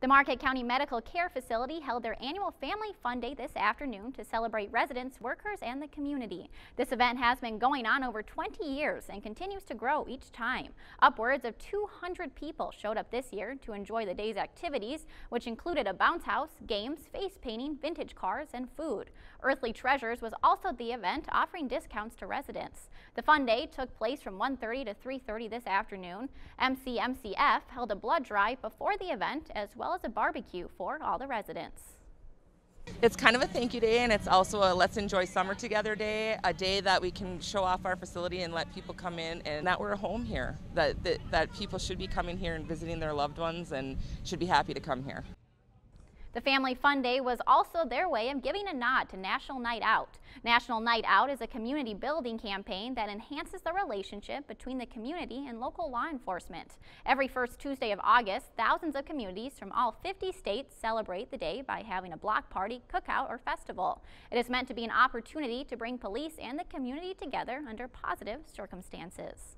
The Marquette County Medical Care Facility held their annual Family Fun Day this afternoon to celebrate residents, workers, and the community. This event has been going on over 20 years and continues to grow each time. Upwards of 200 people showed up this year to enjoy the day's activities, which included a bounce house, games, face painting, vintage cars, and food. Earthly Treasures was also the event, offering discounts to residents. The Fun Day took place from 1.30 to 3.30 this afternoon. MCMCF held a blood drive before the event as well well as a barbecue for all the residents. It's kind of a thank you day and it's also a let's enjoy summer together day, a day that we can show off our facility and let people come in and that we're home here, that, that, that people should be coming here and visiting their loved ones and should be happy to come here. The Family Fun Day was also their way of giving a nod to National Night Out. National Night Out is a community building campaign that enhances the relationship between the community and local law enforcement. Every first Tuesday of August, thousands of communities from all 50 states celebrate the day by having a block party, cookout, or festival. It is meant to be an opportunity to bring police and the community together under positive circumstances.